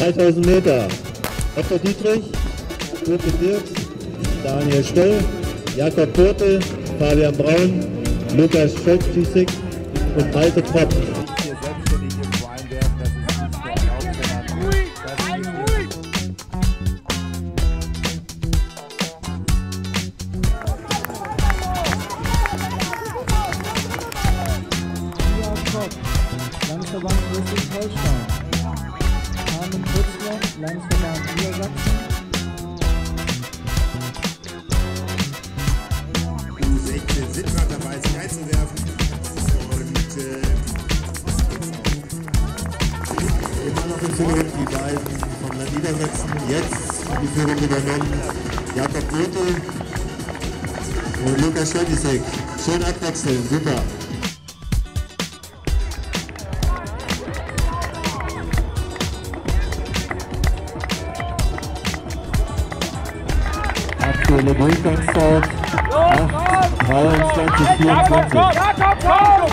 3000 Meter. Otto Dietrich, Gute Dirks, Daniel Stoll, Jakob Kurtel, Fabian Braun, Lukas Schöpfisig und Malte Kropp. hier selbstständig Landesverband Niedersachsen. U16 sind gerade dabei, sich einzuwerfen. Immer noch in Führung die beiden von der Niedersachsen. Jetzt die Führung übernommen Jakob Gürtel und Lukas Schöttisek. Schön abwechseln, super. Schöne Grüße ans Volk. 8, 23, 24.